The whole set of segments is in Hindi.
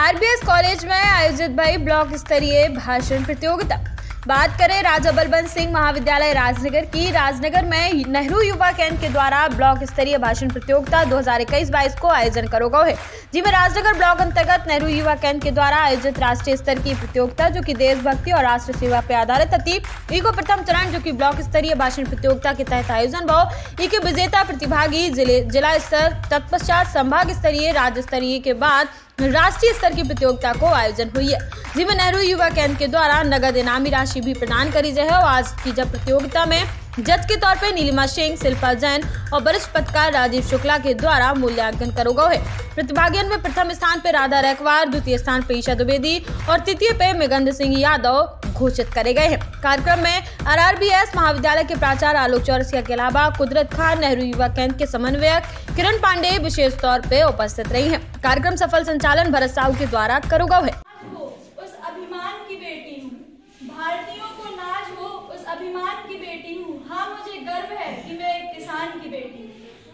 आयोजित भई ब्लॉक स्तरीय भाषण प्रतियोगिता। बात करें राजा बलबंत सिंह महाविद्यालय राजनगर की। राजनगर में नेहरू युवा केंद्र के द्वारा ब्लॉक स्तरीय भाषण प्रतियोगिता 2021-22 को आयोजन करो गयो है। जिसमें राजनगर ब्लॉक अंतर्गत नेहरू युवा केंद्र के द्वारा आयोजित राष्ट्रीय स्तर की प्रतियोगिता, जो कि देशभक्ति और राष्ट्र सेवा पर आधारित थी। इको प्रथम चरण, जो की ब्लॉक स्तरीय भाषण प्रतियोगिता के तहत आयोजन भाव के विजेता प्रतिभागी ज़िले जिला स्तर, तत्पश्चात संभाग स्तरीय, राज्य स्तरीय के बाद राष्ट्रीय स्तर की प्रतियोगिता को आयोजन हुई है। जिसमें नेहरू युवा केंद्र के द्वारा नगद इनामी राशि भी प्रदान करी जाए और आज की जब प्रतियोगिता में जज के तौर पर नीलिमा सिंह शिल्पा जैन और वरिष्ठ पत्रकार राजीव शुक्ला के द्वारा मूल्यांकन करो गए प्रतिभागियों में प्रथम स्थान पर राधा रैकवार, द्वितीय स्थान पर ईशा द्विवेदी और तृतीय पे मेघंद सिंह यादव घोषित करे गए हैं। कार्यक्रम में आरआरबीएस महाविद्यालय के प्राचार्य आलोक चौरसिया के अलावा कुदरत खान, नेहरू युवा केंद्र के समन्वयक किरण पांडे विशेष तौर पर उपस्थित रही है। कार्यक्रम सफल संचालन भरत साहू के द्वारा करोगा है। भारतीयों को नाज हो उस अभिमान की बेटी हूँ। हाँ मुझे गर्व है कि मैं एक किसान की बेटी हूँ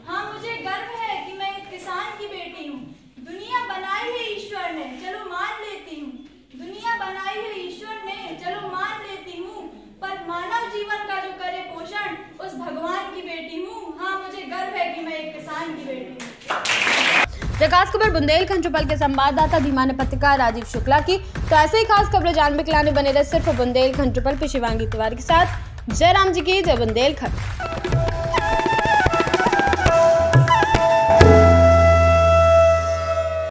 हाँ मुझे गर्व है कि मैं एक किसान की बेटी हूँ दुनिया बनाई है ईश्वर ने चलो मान लेती हूँ दुनिया बनाई है ईश्वर ने चलो मान लेती हूँ पर मानव जीवन का जो करे पोषण उस भगवान की बेटी हूँ हाँ मुझे गर्व है कि मैं एक किसान की बेटी प्रकाश खबर बुंदेलखंड ट्रिपल के संवाददाता धीमान पत्रकार राजीव शुक्ला की। तो ऐसे ही खास खबरें जानने के लाने बने रहे सिर्फ़ बुंदेलखंड ट्रिपल पे शिवांगी तिवारी के साथ। जय राम जी की जय बुंदेलखंड।